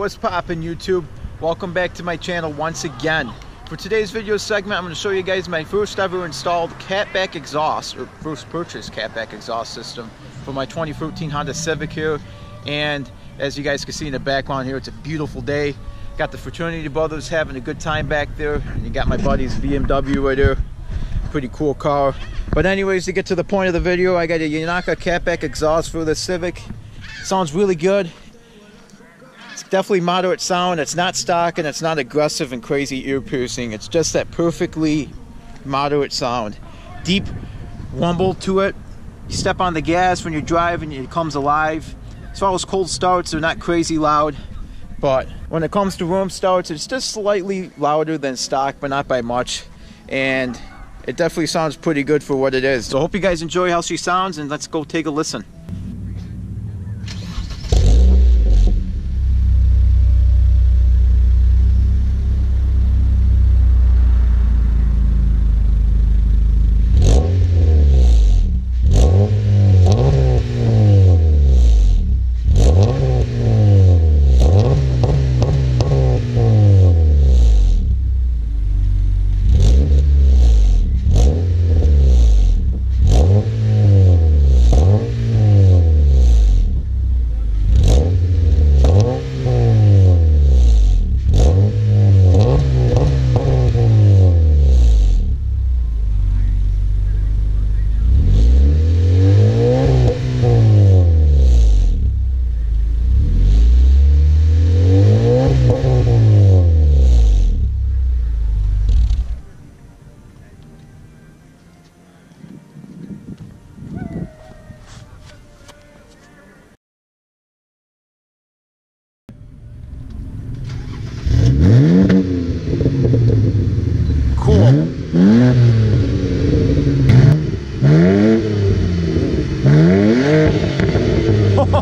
what's poppin' YouTube? Welcome back to my channel once again. For today's video segment, I'm going to show you guys my first ever installed catback exhaust, or first purchased catback exhaust system for my 2014 Honda Civic here. And as you guys can see in the background here, it's a beautiful day. Got the fraternity brothers having a good time back there. And you got my buddy's BMW right there. Pretty cool car. But anyways, to get to the point of the video, I got a Yonaka catback exhaust for the Civic. Sounds really good definitely moderate sound. It's not stock and it's not aggressive and crazy ear piercing. It's just that perfectly moderate sound. Deep rumble to it. You step on the gas when you're driving, it comes alive. As far as cold starts, they're not crazy loud. But when it comes to room starts, it's just slightly louder than stock, but not by much. And it definitely sounds pretty good for what it is. So I hope you guys enjoy how she sounds and let's go take a listen.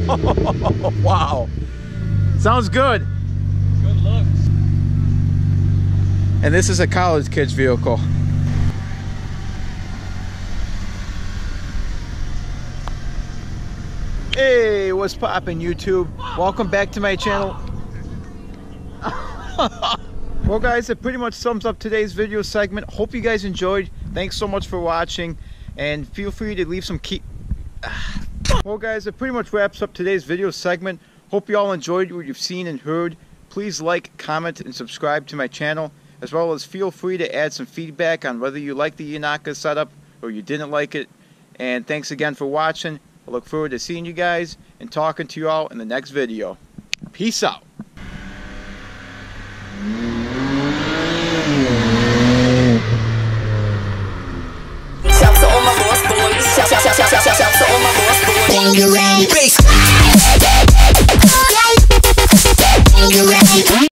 wow. Sounds good. Good looks. And this is a college kid's vehicle. Hey, what's poppin' YouTube? Welcome back to my channel. well guys, it pretty much sums up today's video segment. Hope you guys enjoyed. Thanks so much for watching. And feel free to leave some key... Well guys, it pretty much wraps up today's video segment. Hope you all enjoyed what you've seen and heard. Please like, comment, and subscribe to my channel, as well as feel free to add some feedback on whether you like the Yonaka setup or you didn't like it. And thanks again for watching. I look forward to seeing you guys and talking to you all in the next video. Peace out. Shout